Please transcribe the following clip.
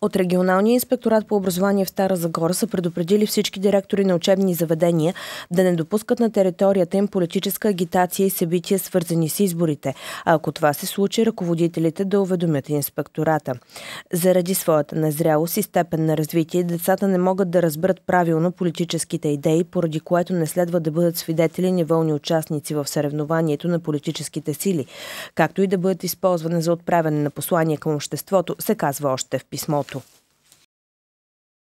От регионалния инспекторат по образование в Стара Загора са предупредили всички директори на учебни заведения да не допускат на територията им политическа агитация и събития, свързани с изборите, а ако това се случи, ръководителите да уведомят инспектората. Заради своята незрялост и степен на развитие, децата не могат да разберат правилно политическите идеи, поради което не следва да бъдат свидетели неволни участници в съревнованието на политическите сили, както и да бъдат използвани за отправяне на послания към обществото, се казва още в писмото. bientôt.